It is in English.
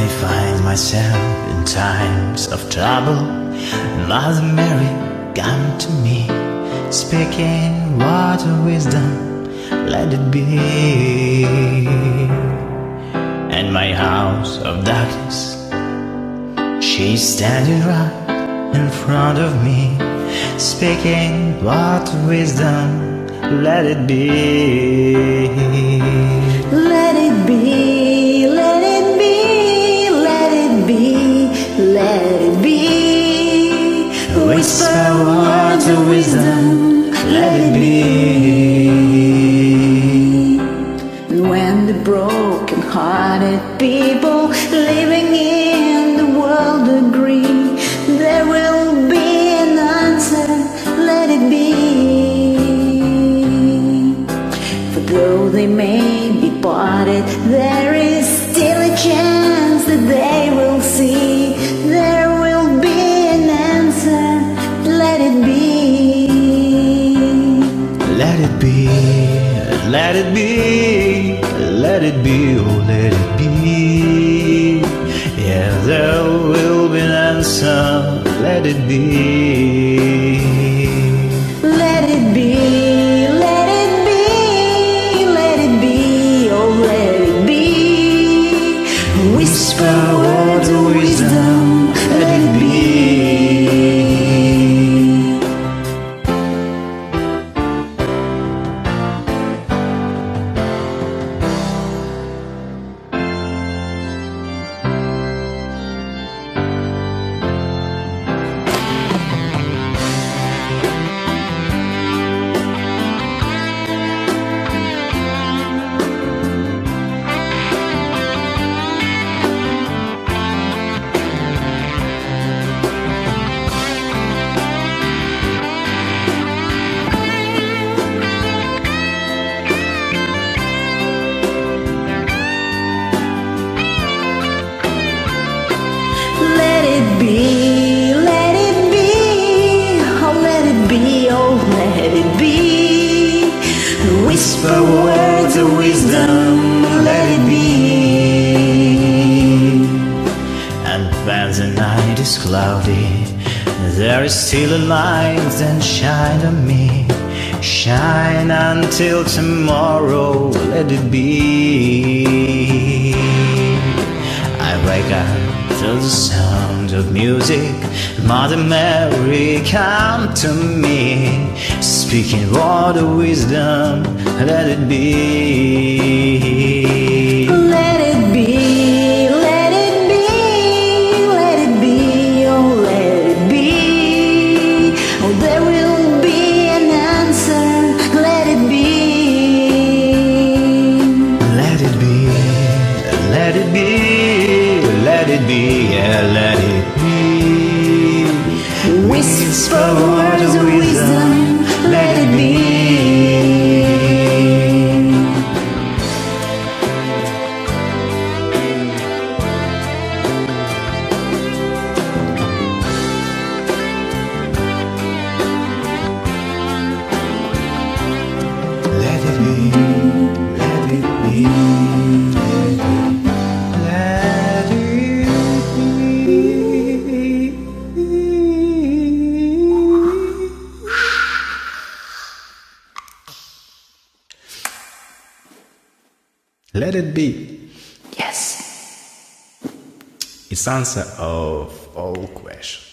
I find myself in times of trouble, Mother Mary come to me, speaking words of wisdom, let it be. And my house of darkness, she's standing right in front of me, speaking words of wisdom, let it be. Though they may be parted, there is still a chance that they will see. There will be an answer. Let it be. Let it be, let it be, let it be, oh let it be. Yeah, there will be an answer, let it be. Whisper words of wisdom, Whisper words of wisdom, let it be. And when the night is cloudy, there is still a light that shine on me. Shine until tomorrow, let it be. Of music. Mother Mary, come to me, speaking word of wisdom, let it be. Yeah, let it be. Whisper words of Let it be. Yes. It's answer of all questions.